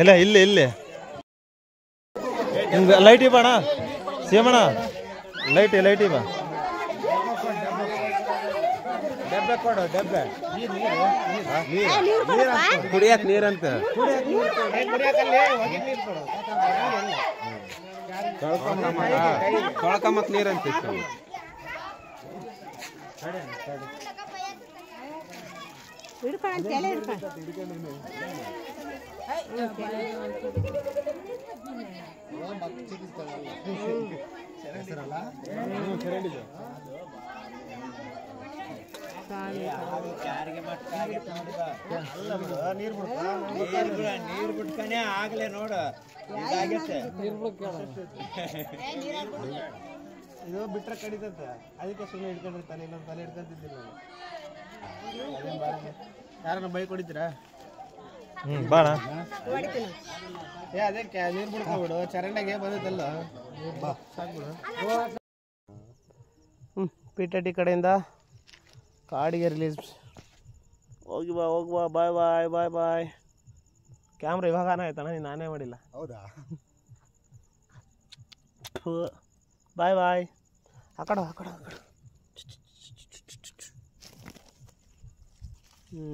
ಇಲ್ಲ ಇಲ್ಲ ಇಲ್ಲಿ. ಹಿಂಗೆ ಲೈಟ್ ಇಬ್ಬಣ ಸೇಮಣ ಲೈಟ್ ಲೈಟ್ ಇಬ್ಬ ಡಬ್ಬೆ ಕೊಡು ಡಬ್ಬೆ ಕುಡಿಯಕ್ ನೀರಂತ ತೊಳ್ಕೊಂಬಕ್ ನೀರಂತ ನೀರ್ ಬಿಟ್ಕನೆ ಆಗ್ಲೇ ನೋಡು ಇದಾಗೈತೆ ಇದು ಬಿಟ್ರೆ ಕಡಿತಂತೆ. ಅದಕ್ಕೆ ಸುಮ್ಮನೆ ಹಿಡ್ಕೊಂಡಿರ್ತಾನೆ ಇನ್ನೊಂದು ತಲೆ ಹಿಡ್ಕೊಂತಿದ್ದೀನಿ ಯಾರನ್ನ ಬೈಕ್ ಹೊಡಿತೀರಾ ಹ್ಞೂ ಬಾಣ. ಏ ಅದೇ ನೀರು ಬಿಡ್ಕೊಬಿಡು ಚರಂಡಾಗೆ ಬಂದೈತಲ್ಲ. ಸಾಕ್ಬಿಡು ಪಿ ಟಿ ಕಡೆಯಿಂದ ಕಾಡಿಗೆ ರಿಲೀಸ್ ಹೋಗಿ ಬಾ ಹೋಗಿ ಬಾ ಬಾಯ್ ಬಾಯ್ ಬಾಯ್ ಬಾಯ್ ಕ್ಯಾಮ್ರಾ ಇವಾಗ ಆನ್ ಆಯ್ತಾನ ನೀನು ನಾನೇ ಮಾಡಿಲ್ಲ. ಹೌದಾ? ಬಾಯ್ ಬಾಯ್ ಆ ಕಡೆ ಆ ಕಡೆ ಆ ಕಡೆ ಹ್ಞೂ